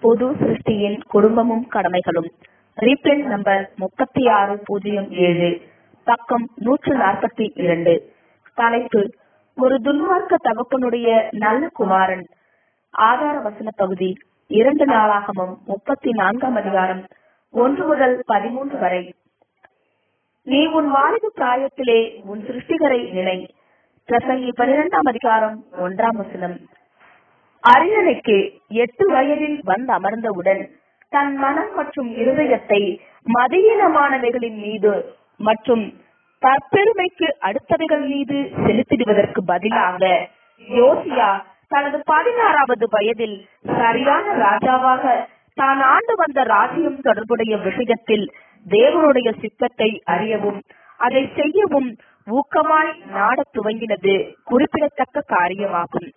பொது சிருஷ்டியின் குடும்பமும் கடமைகளும். Reprint number முப்பத்தி ஆறு பூஜ்ஜியம் ஏழு பக்கம் நூற்று நாற்பத்தி இரண்டு. தலைப்பு ஒரு துன்மார்க்க தகப்பனுடைய நல்ல குமாரன். ஆதார வசன பகுதி இரண்டு நாளாகமும் முப்பத்தி நான்காம் அதிகாரம் ஒன்று முதல் பதிமூன்று வரை. நீ உன் வாலிபு பிராயத்திலே உன் சிருஷ்டிகரை நினை. பிரசங்கி பனிரெண்டாம் அதிகாரம் ஒன்றாம் வசனம். அரியணைக்கு எட்டு வயதில் வந்து அமர்ந்தவுடன் தன் மனம் மற்றும் இருதயத்தை மதியீனமானவைகளின் மீது மற்றும் தற்பெருமைக்கு அடுத்தவைகள் மீது செலுத்திடுவதற்கு பதிலாக யோசியா தனது பதினாறாவது வயதில் சரியான ராஜாவாக தான் ஆண்டு வந்த ராஜ்யம் தொடர்புடைய விஷயத்தில் தேவனுடைய சித்தத்தை அறியவும் அதை செய்யவும் ஊக்கமாய் நாடத் துவங்கினது குறிப்பிடத்தக்க காரியமாகும்.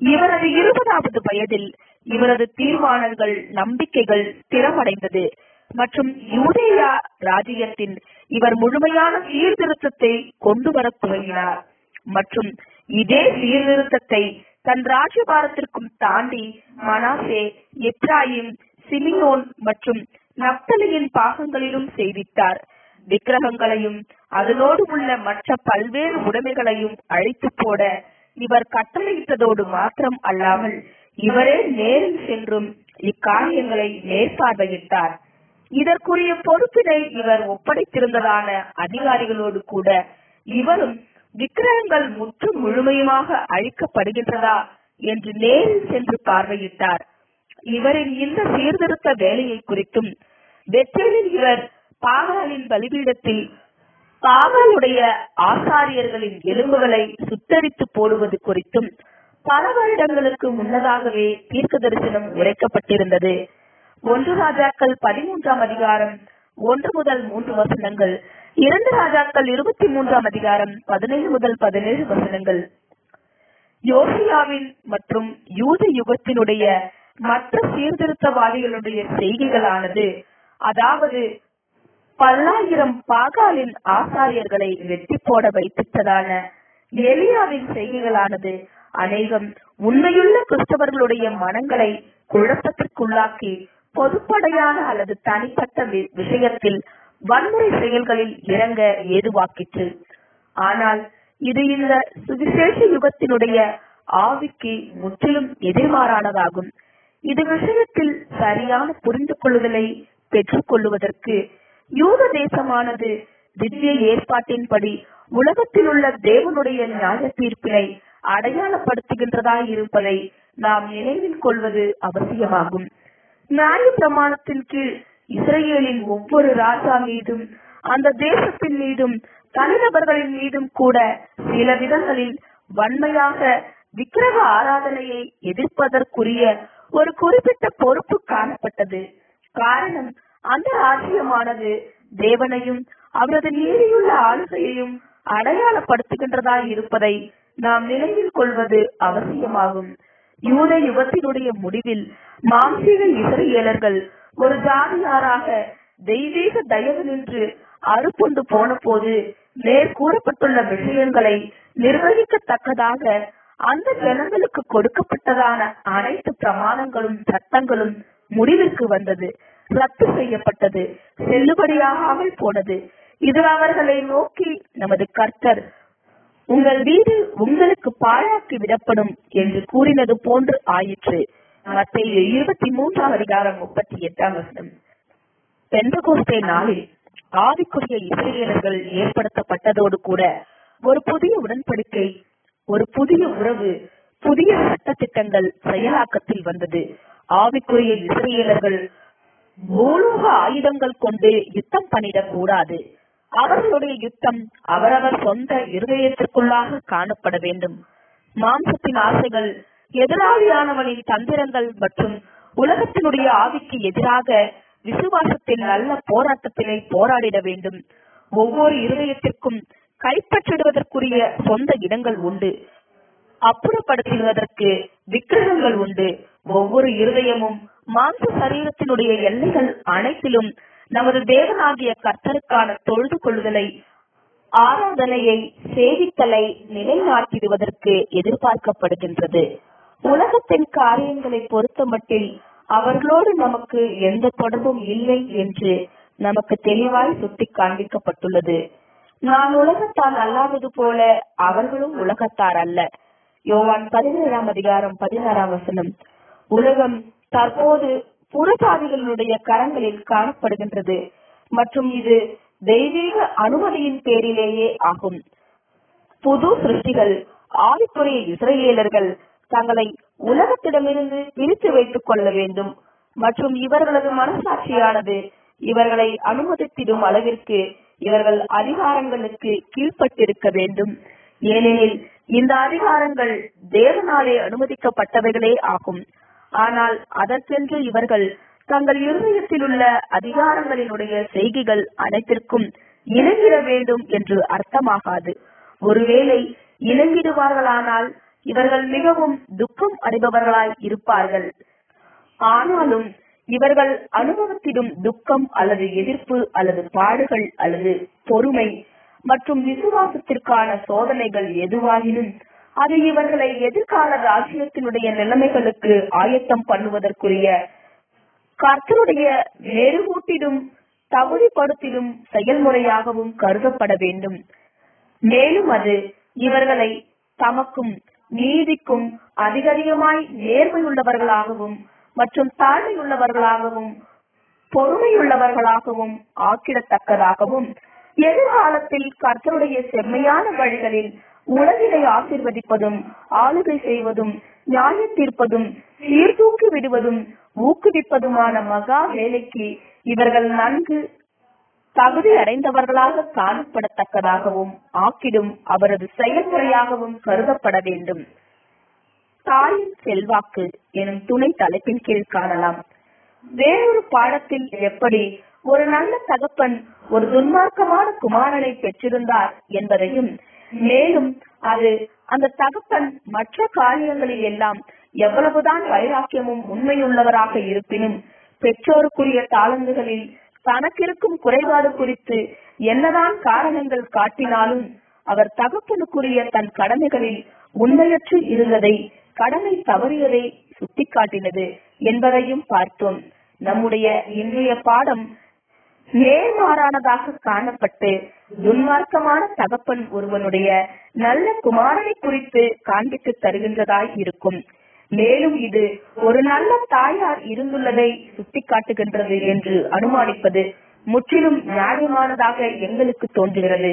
இவரது இருபதாவது வயதில் இவரது தீர்மானங்கள் நம்பிக்கைகள் திறமடைந்தது. மற்றும் யூதேயா ராஜ்யத்தின் இவர் முழுமையான சீர்திருத்தத்தை கொண்டு வர துவங்கினார். மற்றும் இதே சீர்திருத்தத்தை தன் ராஜ்யபாரத்திற்கும் தாண்டி மனாசே எப்ராயிம் சிமியோன் மற்றும் நப்தலியின் பாகங்களிலும் செய்தித்தார் விக்கிரகங்களையும் அதனோடு உள்ள மற்ற பல்வேறு உடைமைகளையும் அழித்து போட இவர் கட்டளையிட்டதோடு மாத்திரம் அல்லாமல் இவரே நேரில் சென்றும் இக்காரியங்களை மேற்பார்வையிட்டார். இதற்குரிய பொறுப்பினை இவர் ஒப்படைத்திருந்ததான அதிகாரிகளோடு கூட இவரும் விக்கிரகங்கள் முற்று முழுமையுமாக அழிக்கப்படுகின்றதா என்று நேரில் சென்று பார்வையிட்டார். இவரின் இந்த சீர்திருத்த வேலையை குறித்தும் வெற்றிலில் இவர் பாகாலின் பலிபீடத்தில் பாவலுடைய ஆசாரியர்களின் எலும்புகளை சுத்தரித்து போடுவது குறித்தும் பல வருடங்களுக்கு முன்னதாகவே தீர்க்க தரிசனம் உரைக்கப்பட்டிருந்தது. ஒன்று ராஜாக்கள் பதிமூன்றாம் அதிகாரம் ஒன்று முதல் மூன்று வசனங்கள் இரண்டு ராஜாக்கள் இருபத்தி மூன்றாம் அதிகாரம் பதினேழு முதல் பதினேழு வசனங்கள். யோசியாவின் மற்றும் யூத யுகத்தினுடைய மற்ற சீர்திருத்தவாதிகளுடைய செய்கைகளானது அதாவது பல்லாயிரம் பாகாலின் ஆசாரியர்களை வெட்டி போட வைத்திட்டதான எலியாவின் செய்கைகளானது அநேகம் உண்மையுள்ள கிறிஸ்தவர்களுடைய மனங்களை குழப்பத்திற்குள்ளாக்கி பொதுப்படையான அல்லது தனிப்பட்ட விஷயத்தில் வன்முறை செயல்களில் இறங்க ஏதுவாக்கிற்று. ஆனால் இது இந்த சுவிசேஷ யுகத்தினுடைய ஆவிக்கு முற்றிலும் எதிர்மாறானதாகும். இது விஷயத்தில் சரியான புரிந்து கொள்ளுதலை பெற்றுக் கொள்ளுவதற்கு யூத தேசமானது திவ்ய ஏற்பாட்டின்படி உலகத்தில் உள்ள தேவனுடைய நியாய தீர்ப்பினை அடையாளப்படுத்துகின்றதாய் இருப்பதை நாம் நினைவில் கொள்வது அவசியமாகும். நியாய பிரமாணத்தின் கீழ் இஸ்ரேலின் ஒவ்வொரு ராஜா மீதும் அந்த தேசத்தின் மீதும் தனிநபர்களின் மீதும் கூட சில விதங்களில் வன்மையாக விக்கிரக ஆராதனையை எதிர்ப்பதற்குரிய ஒரு குறிப்பிட்ட பொறுப்பு காணப்பட்டது. காரணம் அந்த ராஜ்யமானது தேவனையும் அவரது நீதியுள்ள ஆளுகையையும் அடையாளப்படுத்துகின்றதாய் இருப்பதை நாம் நினைவில் கொள்வது அவசியமாகும். யூத யுகத்தினுடைய முடிவில் மாம்சீக இஸ்ரேலர்கள் ஒரு ஜாதியாராக தெய்வீக தயவு நின்று அறுப்புண்டு போன போது மேற்கூறப்பட்டுள்ள விஷயங்களை நிர்வகிக்கத்தக்கதாக அந்த ஜனங்களுக்கு கொடுக்கப்பட்டதான அனைத்து பிரமாணங்களும் சட்டங்களும் முடிவிற்கு வந்தது. ரத்து செய்யப்பட்டது செல்லுபடியாகாமல் போனது. இதில் அவர்களை நோக்கி நமது கர்த்தர் உங்கள் வீடு உங்களுக்கு பாழாக்கி விடப்படும் என்று கூறினது போன்று ஆயிற்று. மத்திய இருபத்தி மூன்றாம் அதிகாரம் முப்பத்தி எட்டாம் வசனம். பெந்தகோஸ்தே நாளில் ஆவிக்குரிய இஸ்ரேலர்கள் ஏற்படுத்தப்பட்டதோடு கூட ஒரு புதிய உடன்படிக்கை ஒரு புதிய உறவு புதிய சட்ட திட்டங்கள் செயலாக்கத்தில் வந்தது. ஆவிக்குரிய இஸ்ரேலர்கள் பூலோக ஆயுதங்கள் கொண்டு யுத்தம் பண்ணிடக் கூடாது அவர்களுடைய யுத்தம் அவரவர் சொந்த இருதயத்திற்குள்ளாக காணப்பட வேண்டும். மாம்சத்தின் ஆசைகள் எதிராளியானவனின் தந்திரங்கள் மற்றும் உலகத்தினுடைய ஆவிக்கு எதிராக விசுவாசத்தின் நல்ல போராட்டத்தினை போராடிட வேண்டும். ஒவ்வொரு இருதயத்திற்கும் கைப்பற்றிடுவதற்குரிய சொந்த இடங்கள் உண்டு. அப்புறப்படுத்துவதற்கு விக்கிரகங்கள் உண்டு. ஒவ்வொரு இருதயமும் மாம்ச சரீரத்தினுடைய எல்லைகள் அனைத்திலும் நமது தேவனாகிய கர்த்தருக்கான தொழுது கொள்ளுதலை ஆராதனையை சேவித்தலை நிலைநாட்டிடுவதற்கு எதிர்பார்க்கப்படுகின்றது. உலகத்தின் காரியங்களை பொறுத்தமட்டில் அவர்களோடு நமக்கு எந்த தொடர்பும் இல்லை என்று நமக்கு தெளிவாய் சுட்டி காண்பிக்கப்பட்டுள்ளது. நான் உலகத்தால் அல்லாதது போல அவர்களும் உலகத்தார் அல்ல. யோவான் பதினேழாம் அதிகாரம் பதினாறாம் வசனம். உலகம் தற்போது புறசாதிகளுடைய கரங்களில் காணப்படுகின்றது. மற்றும் இது தெய்வீக அனுமதியின் பேரிலேயே ஆகும். புது சிருஷ்டிகள் ஆதித்துறை இஸ்ரேலர்கள் தங்களை உலகத்திடமிருந்து பிரித்து வைத்துக் கொள்ள வேண்டும். மற்றும் இவர்களது மனசாட்சியானது இவர்களை அனுமதித்திடும் அளவிற்கு இவர்கள் அதிகாரங்களுக்கு கீழ்ப்பட்டிருக்க வேண்டும். ஏனெனில் இந்த அதிகாரங்கள் தேவனாலே அனுமதிக்கப்பட்டவைகளே ஆகும். ஆனால் அதற்கென்று இவர்கள் தங்கள் இருதயத்தில் உள்ள அதிகாரங்களினுடைய செய்கைகள் அனைத்திற்கும் இணங்கிட வேண்டும் என்று அர்த்தமாகாது. ஒருவேளை இணங்கிடுவார்களானால் இவர்கள் மிகவும் துக்கம் அடைபவர்களாய் இருப்பார்கள். ஆனாலும் இவர்கள் அனுபவத்திடும் துக்கம் அல்லது எதிர்ப்பு அல்லது பாடுகள் அல்லது பொறுமை மற்றும் விசுவாசத்திற்கான சோதனைகள் எதுவாகினும் அது இவர்களை எதிர்கால ராஜ்யத்தினுடைய நிலைமைகளுக்கு ஆயத்தம் பண்ணுவதற்குரிய கர்த்தருடைய மெருகூட்டிடும் தகுதிப்படுத்திடும் செயல்முறையாகவும் கருதப்பட வேண்டும். மேலும் அது இவர்களை தமக்கும் நீதிக்கும் அதிகதிகமாய் நேர்மையுள்ளவர்களாகவும் மற்றும் தாழ்மையுள்ளவர்களாகவும் பொறுமையுள்ளவர்களாகவும் ஆக்கிடத்தக்கதாகவும். எதிர்காலத்தில் கர்த்தருடைய செம்மையான வழிகளில் உலகினை ஆசிர்வதிப்பதும் ஆளுகை செய்வதும் நியாய தீர்ப்பதும் சீர்தூக்கி விடுவதும் ஊக்குவிப்பதுமான மகா வேலைக்கு இவர்கள் நன்கு தகுதி அடைந்தவர்களாக காணப்படத்தக்கதாகவும் ஆக்கிடும் அவரது செயல்முறையாகவும் கருதப்பட வேண்டும். தாயின் செல்வாக்கு எனும் துணை தலைப்பின் கீழ் காணலாம். வேறொரு பாடத்தில் எப்படி ஒரு நல்ல தகப்பன் ஒரு துன்மார்க்கமான குமாரனை பெற்றிருந்தார் என்பதையும் மேலும் அது அந்த தகப்பன் மற்ற காரியங்களில் எல்லாம் எவ்வளவுதான் வைராக்கியமும் உண்மையுள்ளவராக இருப்பினும் பெற்றோருக்குரிய தாளந்துகளில் தனக்கிருக்கும் குறைபாடு குறித்து என்னதான் காரணங்கள் காட்டினாலும் அவர் தகப்பனுக்குரிய தன் கடமைகளில் உண்மையற்று இருந்ததை கடமை தவறியதை சுட்டிக்காட்டினது என்பதையும் பார்த்தோம். நம்முடைய இன்றைய பாடம் நேர்மாறானதாக காணப்பட்டு துன்மார்க்கமான தகப்பன் ஒருவனுடைய நல்ல குமாரனை குறித்து காண்பித்து தருகின்றதாய் இருக்கும். மேலும் இது ஒரு நல்ல தாயார் இருந்துள்ளதை சுட்டிக்காட்டுகின்றது என்று அனுமானிப்பது முற்றிலும் நியாயமானதாக எங்களுக்கு தோன்றுகிறது.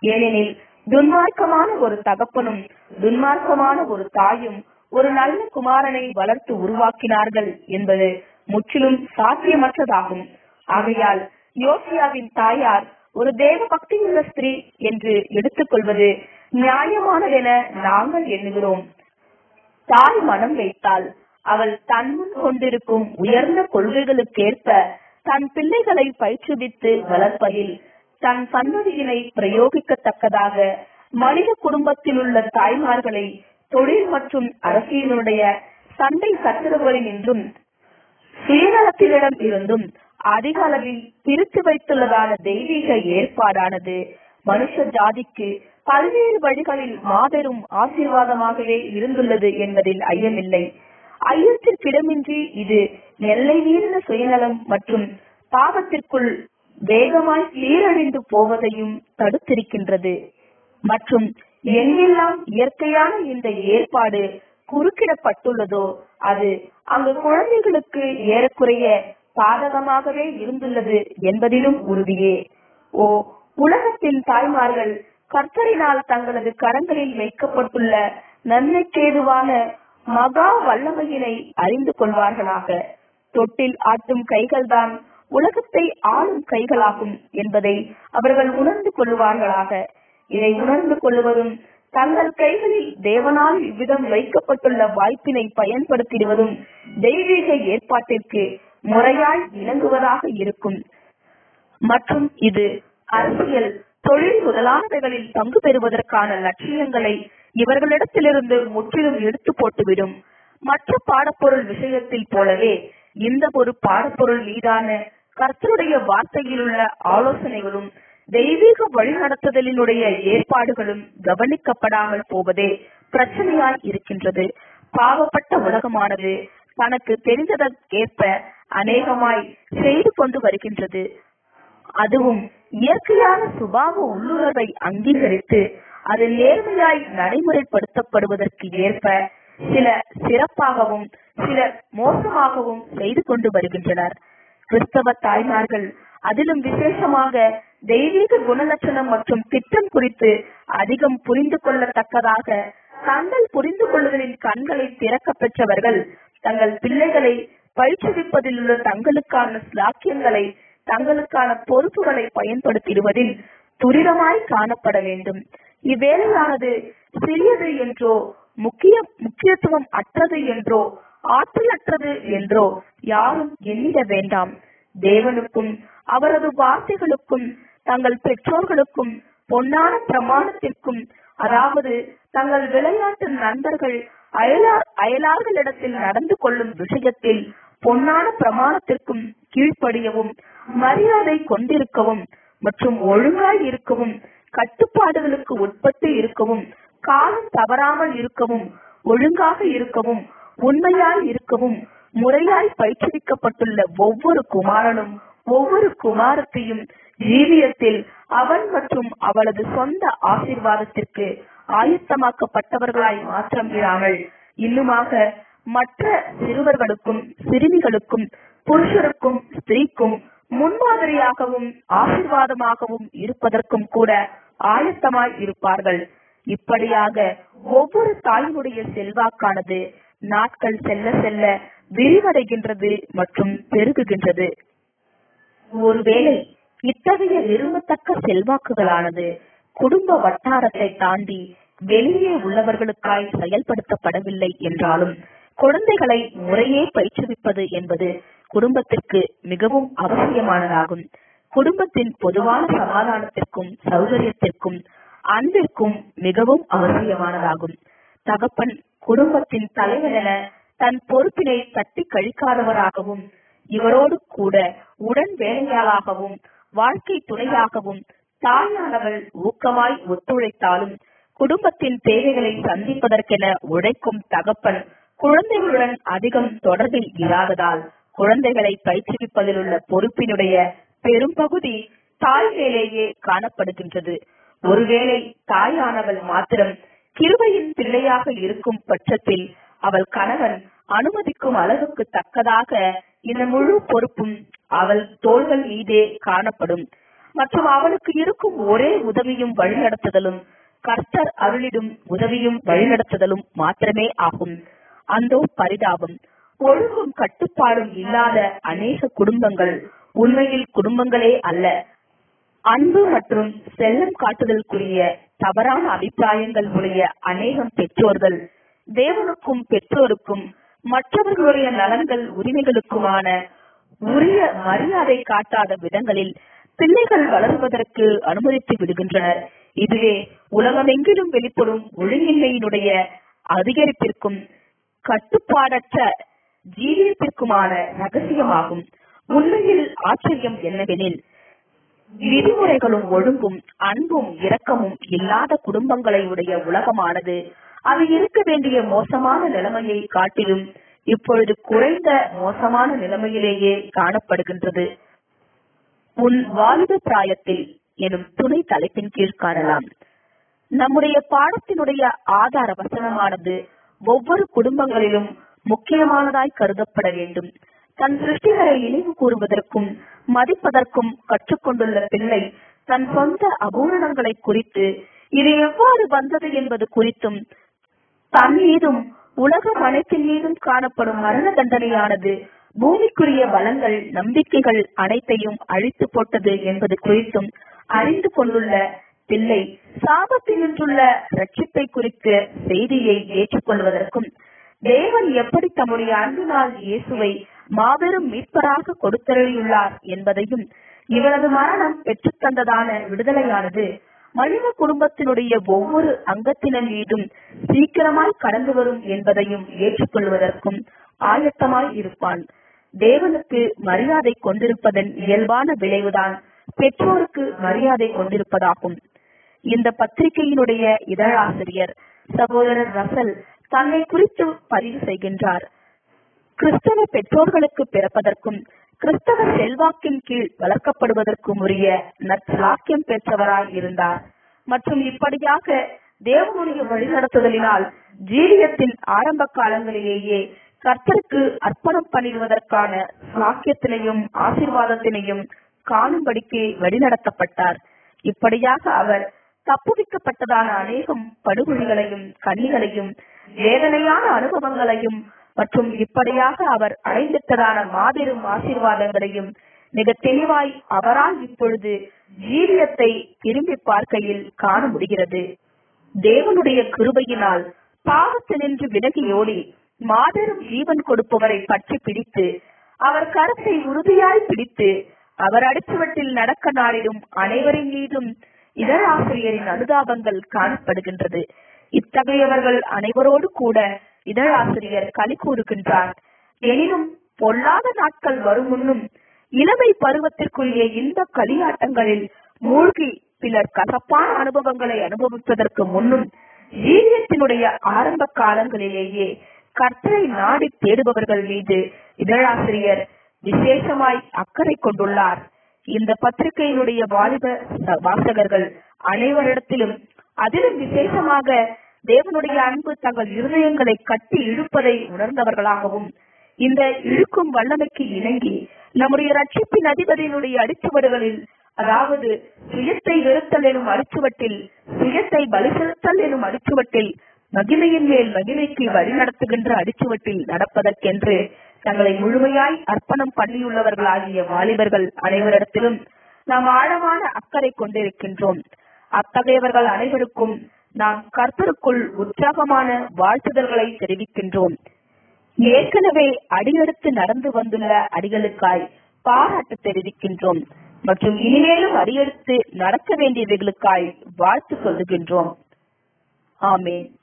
ஏனெனில் துன்மார்க்கமான ஒரு தகப்பனும் துன்மார்க்கமான ஒரு தாயும் ஒரு நல்ல குமாரனை வளர்த்து உருவாக்கினார்கள் என்பது முற்றிலும் சாத்தியமற்றதாகும். ஆகையால் யோசியாவின் தாயார் ஒரு தேவ பக்தியுள்ள ஸ்திரீ என்று எடுத்துக்கொள்வது நியாயமானதென நாங்கள் எண்ணுகிறோம். தாய் மனம் வைத்தால் அவள் தன்முன் கொண்டிருக்கும் உயர்ந்த கொள்கைகளுக்கேற்ப தன் பிள்ளைகளை பயிற்றுவித்து வளர்ப்பதில் தன் சன்னதியினை பிரயோகிக்கத்தக்கதாக மனித குடும்பத்தில் உள்ள தாய்மார்களை தொழில் மற்றும் அரசியலுடைய சண்டை சச்சரவுகளில் நின்றும் சுயநலத்திலிடம் இருந்தும் அதிக அளவில் பிரித்து வைத்துள்ளதான தெய்வீக ஏற்பாடானது மனுஷ ஜாதிக்கு பல்வேறு வழிகளில் மாபெரும் ஆசீர்வாதமாகவே இருந்துள்ளது என்பதில் ஐயமில்லை. ஐயத்திற்கிடமின்றி இது எல்லை மீறின சுயநலம் மற்றும் பாவத்திற்குள் வேகமாய் சீரழிந்து போவதையும் தடுத்திருக்கின்றது. மற்றும் எங்கெல்லாம் இயற்கையான இந்த ஏற்பாடு குறுக்கிடப்பட்டுள்ளதோ அது அங்கு குழந்தைகளுக்கு ஏறக்குறைய சாதகமாகவே இருந்துள்ளது என்பதிலும் உறுதியே. ஓ உலகத்தின் தாய்மார்கள் கர்த்தரினால் தங்களது கரங்களில் வைக்கப்பட்டுள்ள நன்மைக்கேதுவான மகா வல்லமையினை அறிந்து கொள்வார்களாக. தொட்டில் ஆட்டும் கைகள்தான் உலகத்தை ஆளும் கைகளாகும் என்பதை அவர்கள் உணர்ந்து கொள்வார்களாக இதை உணர்ந்து கொள்வதும் தங்கள் கைகளில் தேவனால் இவ்விதம் வைக்கப்பட்டுள்ள வாய்ப்பினை பயன்படுத்திடுவதும் தெய்வீக ஏற்பாட்டிற்கு முறையாய் இணங்குவதாக இருக்கும். மற்றும் இது அரசியல் தொழில் முதலானவைகளில் பங்கு பெறுவதற்கான லட்சியங்களை இவர்களிடத்திலிருந்து முற்றிலும் எடுத்து போட்டுவிடும். மற்ற பாடப்பொருள் விஷயத்தில் போலவே இந்த ஒரு பாடப்பொருள் மீதான கர்த்தருடைய வார்த்தையில் உள்ள ஆலோசனைகளும் தெய்வீக வழிநடத்துதலினுடைய ஏற்பாடுகளும் கவனிக்கப்படாமல் போவதே பிரச்சனையாய் இருக்கின்றது. பாவப்பட்ட உலகமானது தனக்கு தெரிந்ததற்கேற்ப அநேகமாய் செய்து கொண்டு வருகின்றது. அதுவும் இயற்கையான சுபாவ உள்ளுணர்வை அங்கீகரித்து அது நேர்மையாய் நடைமுறைப்படுத்தப்படுவதற்கு ஏற்ப சில சிறப்பாகவும் சிலர் மோசமாகவும் செய்து கொண்டு வருகின்றனர். கிறிஸ்தவ தாய்மார்கள் அதிலும் விசேஷமாக தெய்வீக குணலட்சணம் மற்றும் திட்டம் குறித்து அதிகம் புரிந்து கொள்ளத்தக்கதாக தங்கள் புரிந்து கொள்ளுதலின் கண்களை திறக்க பெற்றவர்கள் தங்கள் பிள்ளைகளை பயிற்றுவிப்பதில் உள்ள தங்களுக்கான ஸ்லாக்கியங்களை தங்களுக்கான பொறுப்புகளை பயன்படுத்திடுவதில் துரிதமாய் காணப்பட வேண்டும். இவ்வேலையானது சிறியது என்றோ முக்கிய முக்கியத்துவம் அற்றது என்றோ ஆற்றலற்றது என்றோ யாரும் எண்ணிட வேண்டாம். தேவனுக்கும் அவரது வார்த்தைகளுக்கும் தங்கள் பெற்றோர்களுக்கும் பொன்னான பிரமாணத்திற்கும் அதாவது தங்கள் விளையாட்டு நண்பர்கள் அயலார் அயலார்களிடத்தில் நடந்து கொள்ளும் விஷயத்தில் பொன்னான பிரமாணத்திற்கும் கீழ்ப்படியவும் மரியாதை கொண்டிருக்கவும் மற்றும் ஒழுங்காய் இருக்கவும் கட்டுப்பாடுகளுக்கு உட்பட்டு இருக்கவும் காலம் தவறாமல் இருக்கவும் ஒழுங்காக இருக்கவும் உண்மையாய் இருக்கவும் முறையாய் பயிற்றுவிக்கப்பட்டுள்ள ஒவ்வொரு குமாரனும் ஒவ்வொரு குமாரத்தையும் ஜீவியத்தில் அவன் மற்றும் அவளது சொந்த ஆசிர்வாதத்திற்கு ஆயத்தமாக்கப்பட்டவர்களாய் மாற்றம் இராமல் இன்னுமாக மற்ற சிறுவர்களுக்கும் சிறுமிகளுக்கும் புருஷருக்கும் ஸ்திரீக்கும் முன்மாதிரியாகவும் ஆசிர்வாதமாகவும் இருப்பதற்கும் கூட ஆயத்தமாய் இருப்பார்கள். இப்படியாக ஒவ்வொரு தாயினுடைய செல்வாக்கானது நாட்கள் செல்ல செல்ல விரிவடைகின்றது மற்றும் பெருகுகின்றது. ஒருவேளை இத்தகைய விரும்பத்தக்க செல்வாக்குகளானது குடும்ப வட்டாரத்தை தாண்டி வெளியே உள்ளவர்களுக்காய் செயல்படுத்தப்படவில்லை என்றாலும் குழந்தைகளை முறையே பயிற்றுவிப்பது என்பது குடும்பத்திற்கு மிகவும் அவசியமானதாகும். குடும்பத்தின் பொதுவான சமாதானத்திற்கும் சௌகரியத்திற்கும் அன்பிற்கும் மிகவும் அவசியமானதாகும். தகப்பன் குடும்பத்தின் தலைவர் என தன் பொறுப்பினை தட்டி கழிக்காதவராகவும் இவரோடு கூட உடன் வேலையாளாகவும் வாழ்க்கை துணையாகவும் தாயானவள் ஊக்கமாய் ஒத்துழைத்தாலும் குடும்பத்தின் தேவைகளை சந்திப்பதற்கென உழைக்கும் தகப்பன் குழந்தைகளுடன் அதிகம் தொடர்பில் இராததால் குழந்தைகளை பயிற்றுவிப்பதில் உள்ள பொறுப்பினுடைய பெரும்பகுதி தாய் மேலேயே காணப்படுகின்றது. ஒருவேளை தாயானவள் மாத்திரம் கிருபையின் பிள்ளையாக இருக்கும் பட்சத்தில் அவள் கணவன் அனுமதிக்கும் அளவுக்கு தக்கதாக இந்த முழு பொறுப்பும் அவள் தோள்கள் மீதே காணப்படும். மற்றும் அவளுக்கு இருக்கும் ஒரே உதவியும் வழிநடத்துதலும் கர்த்தர் அருளிடும் உதவியும் வழிநடத்துதலும் மாத்திரமே ஆகும். அந்தோ பரிதாபம். ஒழுங்கும் கட்டுப்பாடும் இல்லாத அநேக குடும்பங்கள் உண்மையில் குடும்பங்களே அல்ல. அன்பு மற்றும் செல்லம் காட்டுதலுக்குரிய தவறான அபிப்பிராயங்கள் உடைய அநேகம் பெற்றோர்கள் தேவனுக்கும் பெற்றோருக்கும் மற்றவர்களுடைய நலன்கள் உரிமைகளுக்குமான உரிய மரியாதை காட்டாத விதங்களில் பிள்ளைகள் வளருவதற்கு அனுமதித்து விடுகின்றனர். இதுவே உலகமெங்கிலும் வெளிப்படும் ஒழுங்கின்மையினுடைய அதிகரிப்பிற்கும் கட்டுப்பாடற்ற ஜீவியத்திற்குமான ரகசியமாகும். உண்மையில் ஆச்சரியம் என்னவெனில் விதிமுறைகளும் ஒழுங்கும் அன்பும் இரக்கமும் இல்லாத குடும்பங்களை உடைய உலகமானது அது இருக்க வேண்டிய மோசமான நிலைமையை காட்டிலும் இப்பொழுது குறைந்த மோசமான நிலைமையிலேயே காணப்படுகின்றது. உன் வாலிப பிராயத்தில் எனும் துணை தலைப்பின் கீழ் காணலாம். நம்முடைய பாடத்தினுடைய ஆதார வசனமானது ஒவ்வொரு குடும்பங்களிலும் முக்கியமானதாய் கருதப்பட வேண்டும். தன் சிருஷ்டிகளை நினைவு கூறுவதற்கும் மதிப்பதற்கும் கற்றுக்கொண்டுள்ள பிள்ளை தன் சொந்த அபூரணங்களை குறித்து இது எவ்வாறு வந்தது என்பது குறித்தும் தன் மீதும் உலகம் அனைத்தின் மீதும் காணப்படும் மரண தண்டனையானது பூமிக்குரிய வளங்கள் நம்பிக்கைகள் அனைத்தையும் அழித்து போட்டது என்பது குறித்தும் அறிந்து கொண்டுள்ள பிள்ளை சாபத்தினின்றுள்ள ரட்சிப்பை குறித்து செய்தியை ஏற்றுக்கொள்வதற்கும் தேவன் எப்படி தம்முடைய அன்பினால் இயேசுவை மாபெரும் மீட்பராக கொடுத்தருளியுள்ளார் என்பதையும் இவரது மரணம் பெற்றுத்தந்ததான விடுதலையானது மனித குடும்பத்தினுடைய ஒவ்வொரு அங்கத்தினர் மீதும் சீக்கிரமாய் கடந்து வரும் என்பதையும் ஏற்றுக்கொள்வதற்கும் ஆயத்தமாய் இருப்பான். தேவனுக்கு மரியாதை கொண்டிருப்பதன் இயல்பான விளைவுதான் பெற்றோருக்கு மரியாதை கொண்டிருப்பதாகும். இந்த பத்திரிகையினுடைய இதழாசிரியர் சகோதரர் ரசல் தன்னை குறித்து பதிவு செய்கின்றார். கிறிஸ்தவ பெற்றோர்களுக்கு பிறப்பதற்கும் கிறிஸ்தவ செல்வாக்கின் கீழ் வளர்க்கப்படுவதற்கும் உரிய நற்லாக்கியம் பெற்றவராய் இருந்தார். மற்றும் இப்படியாக தேவனுடைய வழிநடத்துதலினால் ஜீவியத்தின் ஆரம்ப காலங்களிலேயே கர்த்தருக்கு அர்ப்பணம் பண்ணிடுவதற்கான சாக்கியத்தினையும் ஆசீர்வாதத்தினையும் காணும்படிக்கு வழிநடத்தப்பட்டார். இப்படியாக அவர் தப்புவிக்கப்பட்டதான அநேகம் படுகொலிகளையும் கண்ணிகளையும் வேதனையான அனுபவங்களையும் மற்றும் இப்படியாக அவர் அடைந்திட்டதான மாபெரும் ஆசீர்வாதங்களையும் மிக தெளிவாய் அவரால் இப்பொழுது ஜீவியத்தை திரும்பி பார்க்கையில் காண முடிகிறது. தேவனுடைய கிருபையினால் பாவத்தினின்று விலகியோடி மாபெரும் ஜீவன் கொடுப்பவரை பற்றி பிடித்து அவர் கரத்தை உறுதியாய் பிடித்து அவர் அடிச்சுவட்டில் நடக்க நாளிடும் அனைவரின் மீதும் இதழாசிரியரின் அனுதாபங்கள் காணப்படுகின்றது. இத்தகையவர்கள் அனைவரோடு கூட இதழாசிரியர் களி கூறுகின்றார். எனினும் பொல்லாத நாட்கள் வரும் முன்னும் இளமை பருவத்திற்குரிய இந்த களியாட்டங்களில் மூழ்கி சிலர் கசப்பான அனுபவங்களை அனுபவிப்பதற்கு முன்னும் ஜீவியத்தினுடைய ஆரம்ப காலங்களிலேயே கர்த்தரை நாடி தேடுபவர்கள் மீது இதழாசிரியர் விசேஷமாய் அக்கறை கொண்டுள்ளார். இந்த பத்திரிகையினுடைய வாலிப வாசகர்கள் அனைவரிடத்திலும் அதிலும் விசேஷமாக தேவனுடைய அன்பு தங்கள் இருதயங்களை கட்டி இழுப்பதை உணர்ந்தவர்களாகவும் இந்த இழுக்கும் வல்லமைக்கு இணங்கி நம்முடைய ரட்சிப்பின் அதிபதியினுடைய அடிச்சுவடுகளில் அதாவது சுயத்தை வெறுத்தல் எனும் அடிச்சுவட்டில் சுயத்தை பலி செலுத்தல் எனும் அடிச்சுவட்டில் மகிமையின் மேல் மகிமைக்கு வழிநடத்துகின்ற அடிச்சுவட்டில் நடப்பதற்கென்று தங்களை முழுமையாய் அர்ப்பணம் பண்ணியுள்ளவர்களாகிய வாலிபர்கள் அனைவரிடத்திலும் நாம் ஆழமான அக்கறை கொண்டிருக்கின்றோம். அத்தகையவர்கள் அனைவருக்கும் நாம் கர்த்தருக்குள் உற்சாகமான வாழ்த்துதல்களை தெரிவிக்கின்றோம். ஏற்கனவே அடியெடுத்து நடந்து வந்துள்ள அடிகளுக்காய் பாராட்டு தெரிவிக்கின்றோம். மற்றும் இனிமேலும் அடியெடுத்து நடக்க வேண்டியவைகளுக்காய் வாழ்த்து சொல்லுகின்றோம். ஆமேன்.